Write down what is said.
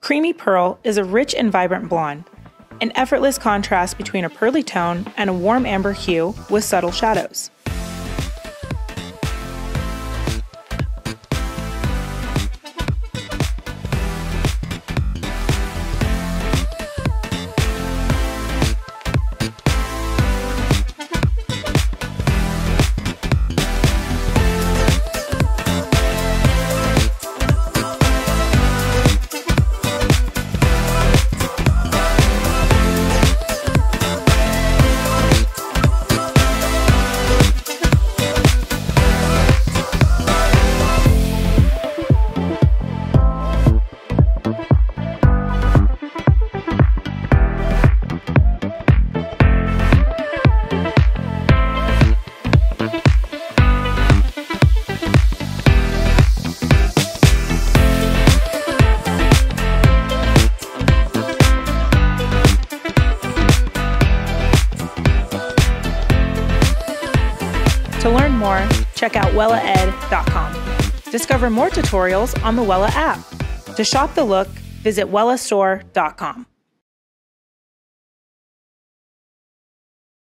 Creamy Pearl is a rich and vibrant blonde, an effortless contrast between a pearly tone and a warm amber hue with subtle shadows. To learn more, check out wellaed.com. Discover more tutorials on the Wella app. To shop the look, visit wellastore.com.